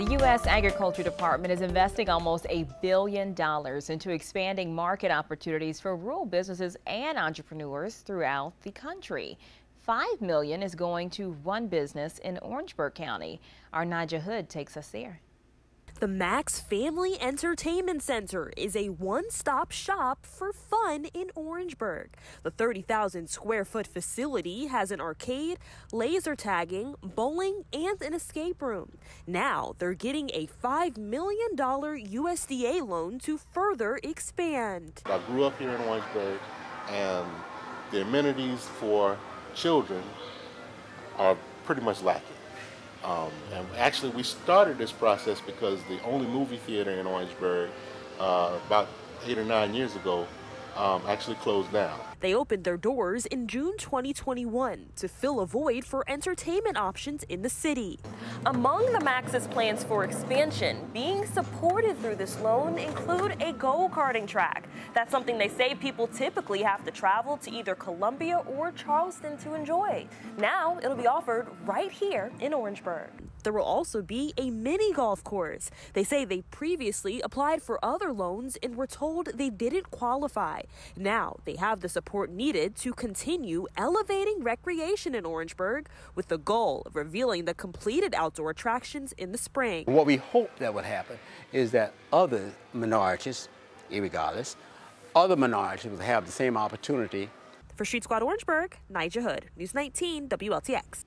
The U.S. Agriculture Department is investing almost a billion dollars into expanding market opportunities for rural businesses and entrepreneurs throughout the country. Five million is going to one business in Orangeburg County. Our Naja Hood takes us there. The Max Family Entertainment Center is a one-stop shop for fun in Orangeburg. The 30,000 square foot facility has an arcade, laser tagging, bowling, and an escape room. Now they're getting a $5 million USDA loan to further expand. I grew up here in Orangeburg and the amenities for children are pretty much lacking. Um, and actually, we started this process because the only movie theater in Orangeburg, uh, about eight or nine years ago, um, actually closed down. They opened their doors in June 2021 to fill a void for entertainment options in the city. Among the Max's plans for expansion, being supported through this loan include a go-karting track. That's something they say people typically have to travel to either Columbia or Charleston to enjoy. Now it'll be offered right here in Orangeburg. There will also be a mini golf course. They say they previously applied for other loans and were told they didn't qualify. Now they have the support needed to continue elevating recreation in Orangeburg with the goal of revealing the completed outdoor attractions in the spring. What we hope that would happen is that other minorities, regardless, other minorities will have the same opportunity. For Street Squad Orangeburg, Nigel Hood, News 19 WLTX.